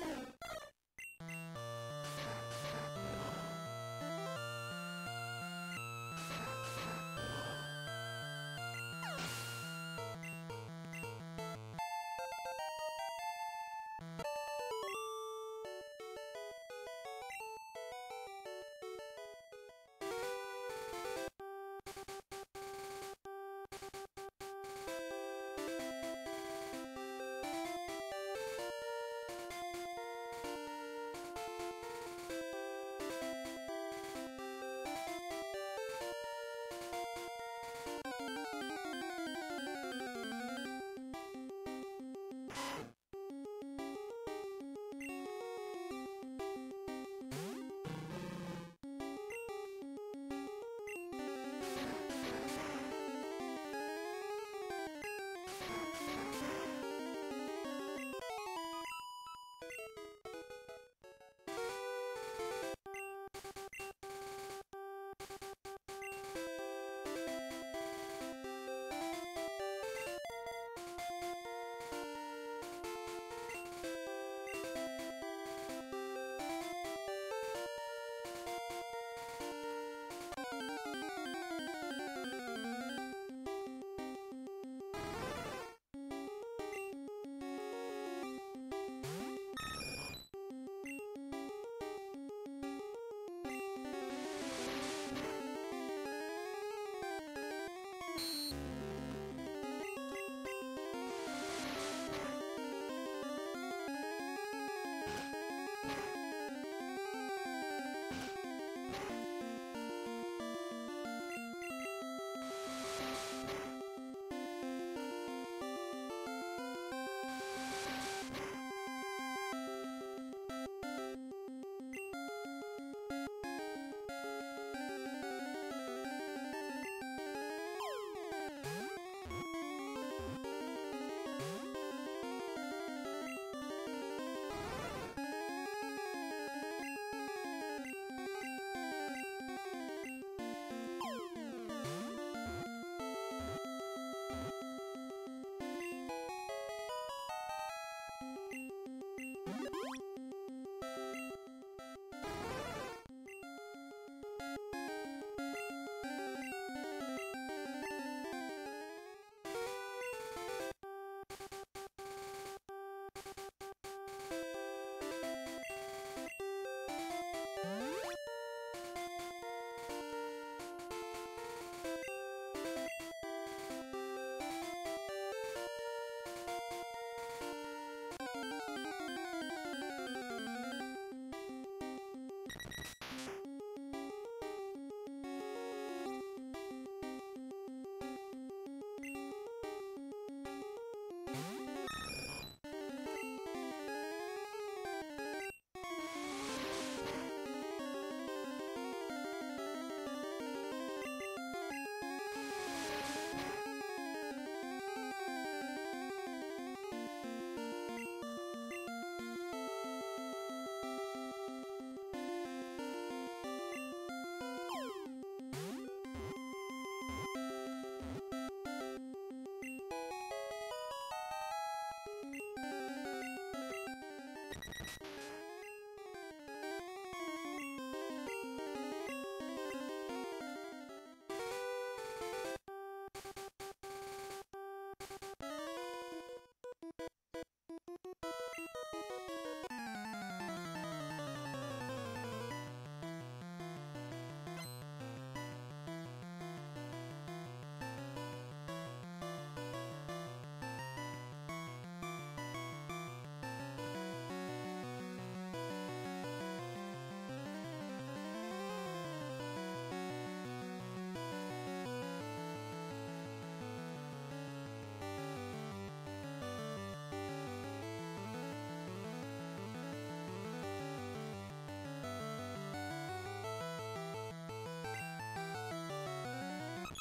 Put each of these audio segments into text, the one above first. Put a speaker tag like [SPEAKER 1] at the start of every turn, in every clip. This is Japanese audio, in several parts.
[SPEAKER 1] Yeah.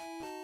[SPEAKER 1] thank you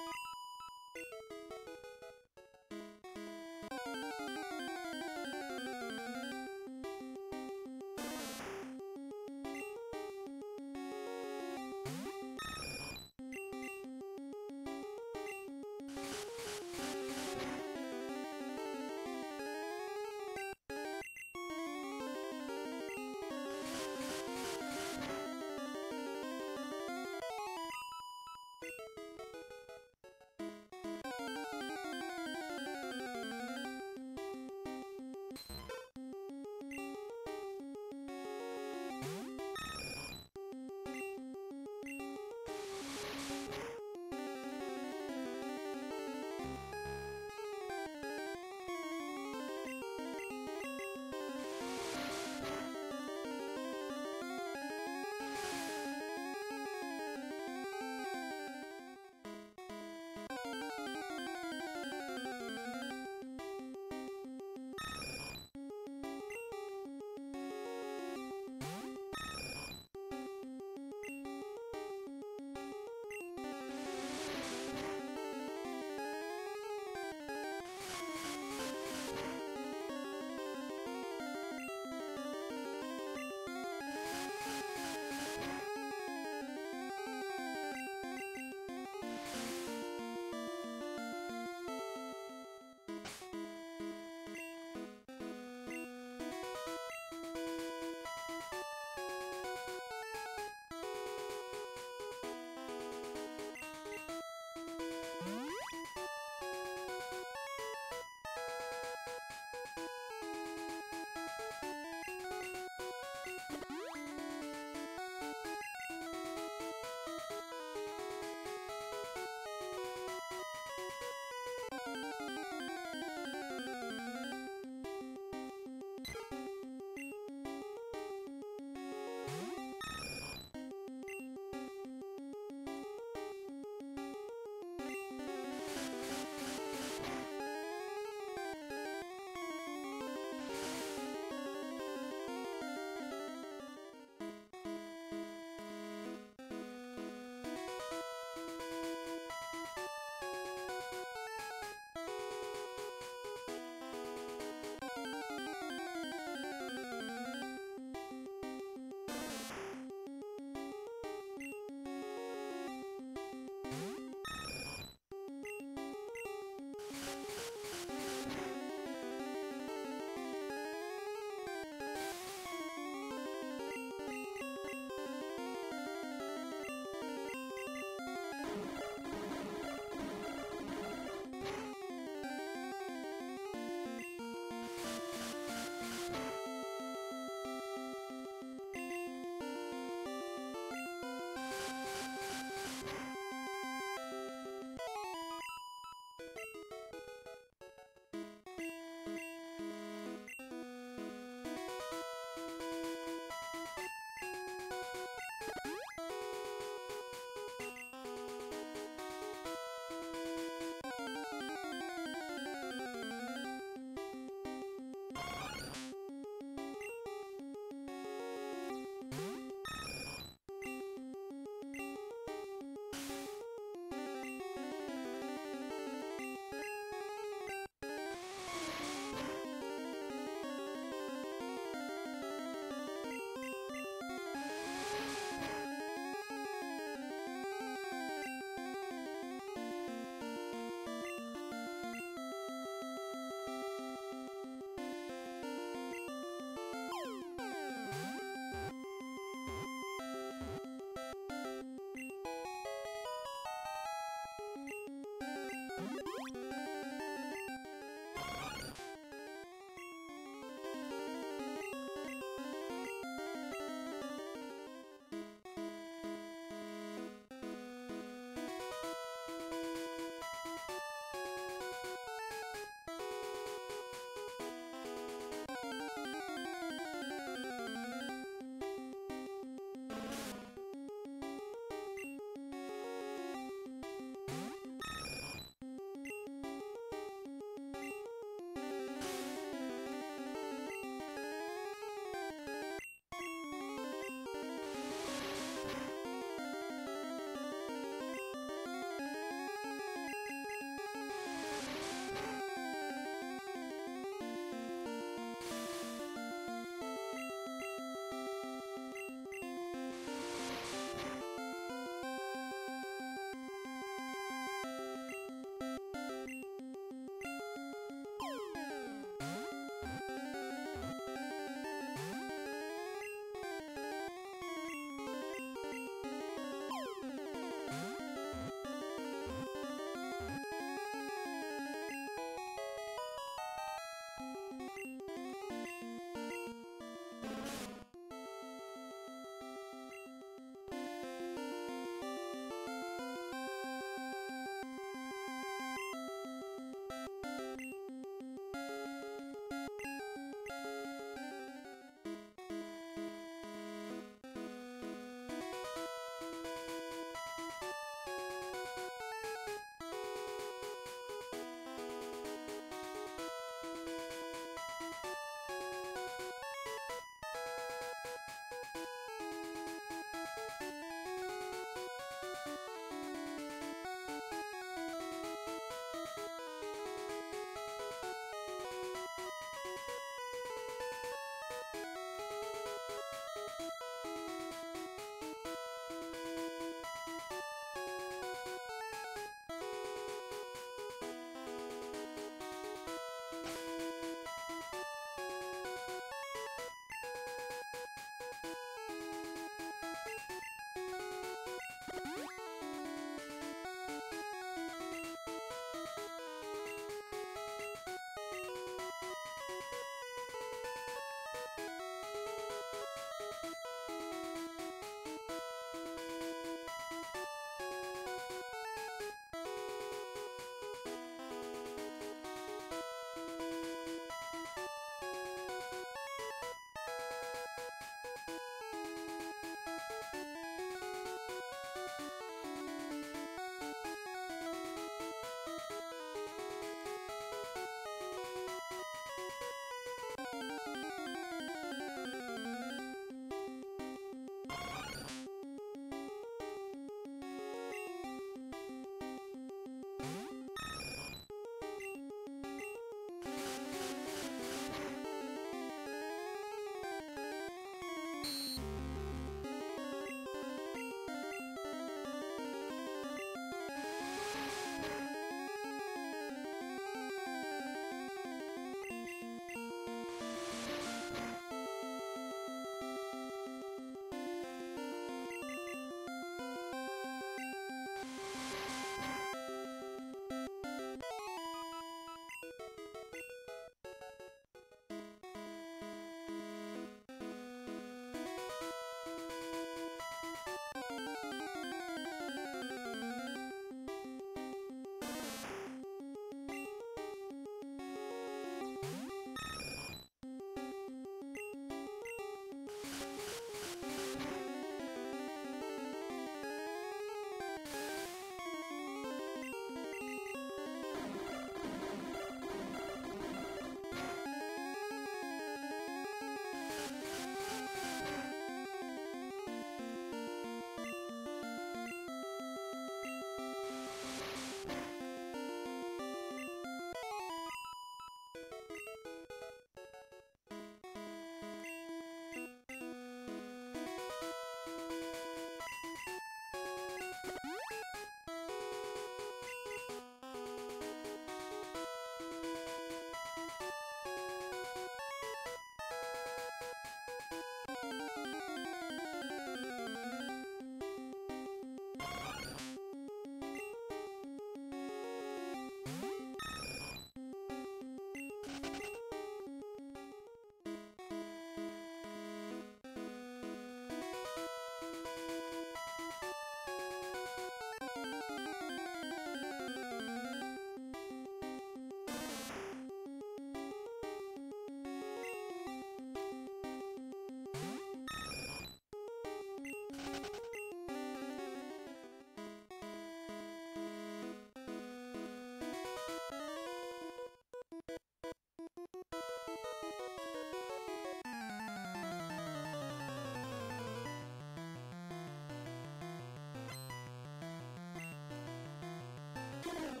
[SPEAKER 1] Yeah.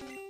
[SPEAKER 1] Thank you.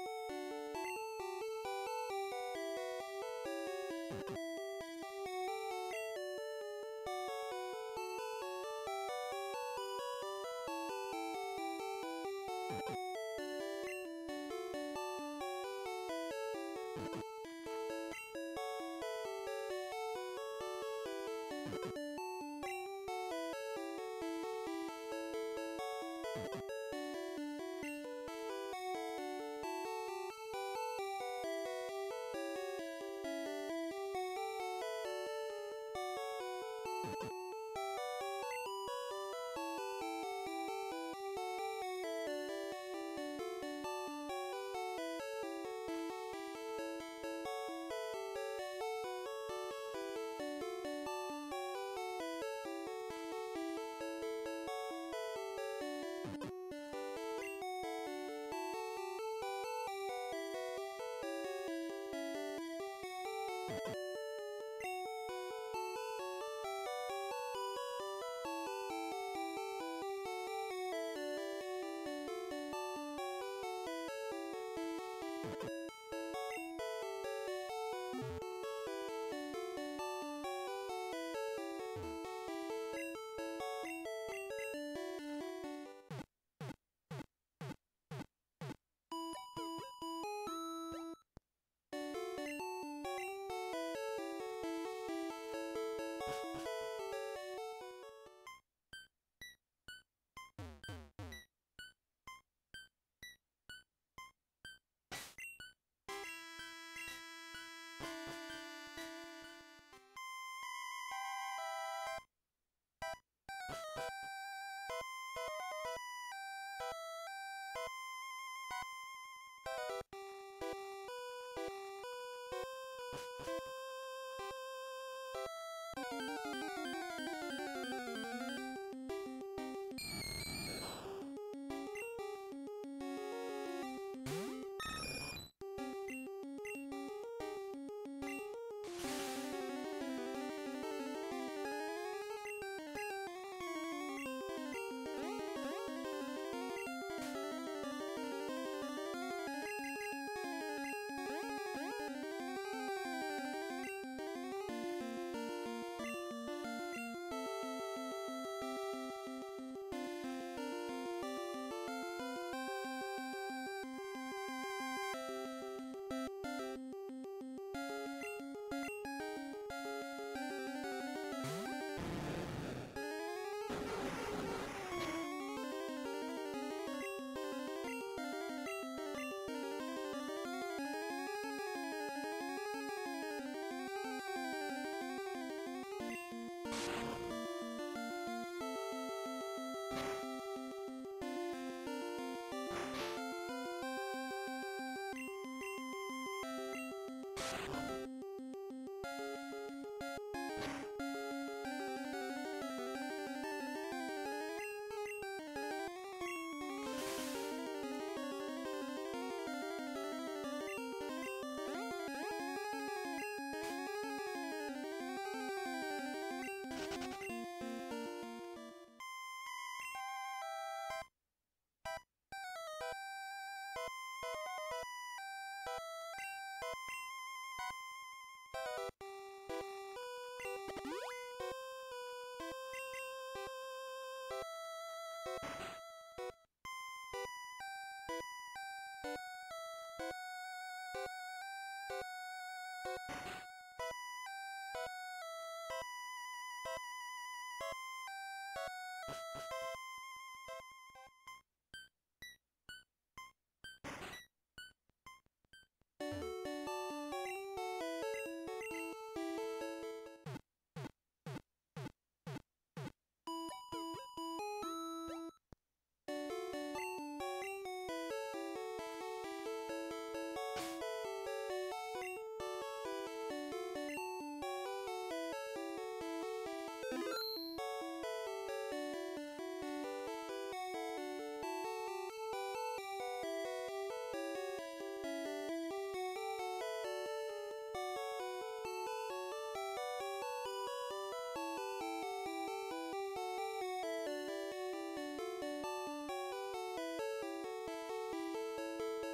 [SPEAKER 1] you you